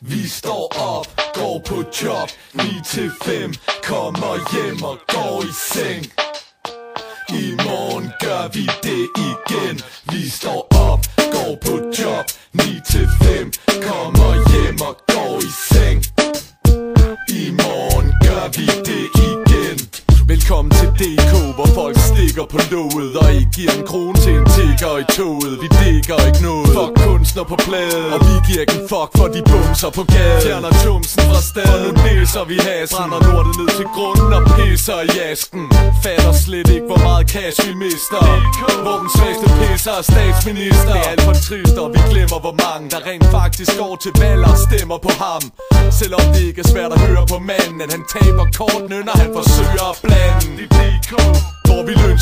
Vi står op, går på job. 9 til 5, kommer hjem og går i seng. I morgen gør vi det igen. Vi står op, går på Velkommen til DK, hvor folk stikker på låget Og ikke giver en krone til en tigger i toget. Vi dækker ikke noget. Fuck kunstner på plade Og vi giver ikke en fuck for de bumser på gaden. Fjerner tumsen fra stedet Og nu næser vi hasen. Brænder lortet ned til grunden og pisser i asken. Fatter slet ikke hvor meget cash vi mister. Hvor den svageste pisser og statsminister. Det er alt for trist og vi glemmer hvor mange Der rent faktisk går til valg og stemmer på ham. Selvom det ikke er svært at høre på manden At han taber kortene, når han forsøger at blande. De DK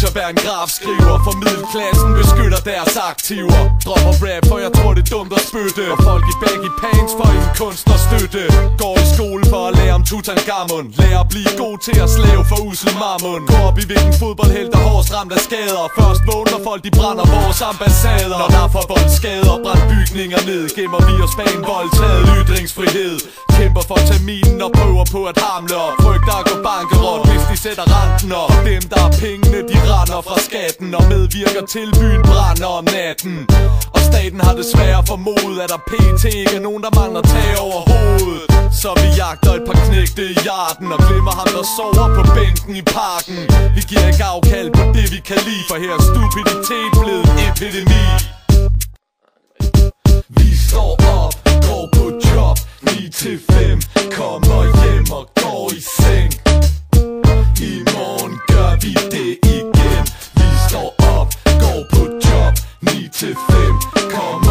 hvor vi hver en graf skriver For middelklassen beskytter deres aktiver. Dropper rap, for jeg tror det er dumt at spytte. Og folk i baggy pants for en kunstnerstøtte Går i skole for at lære om Tutankhamun Lærer at blive god til at slave for usel mammon. Går op i hvilken fodboldheld der hårdest ramt af skader. Først vågner folk, de brænder vores ambassader. Når der får for skader, brændt bygninger ned Gemmer vi os bag en voldtaget ytringsfrihed. Kæmper for terminen og prøver på at hamle op. Frygter at gå bankerot, hvis de sætter renten op. Dem der er pengene, de render fra skatten Og medvirker til byen brænder om natten. Og staten har desværre formodet At der pt ikke er nogen, der mangler tag over hovedet. Så vi jagter et par knægte i jarden Og glemmer ham, der sover på bænken i parken. Vi giver ikke afkald på det, vi kan lide For her er stupiditet blevet epidemi. Vi står op, går på job 9 til 5, kommer hjem og går i seng. Come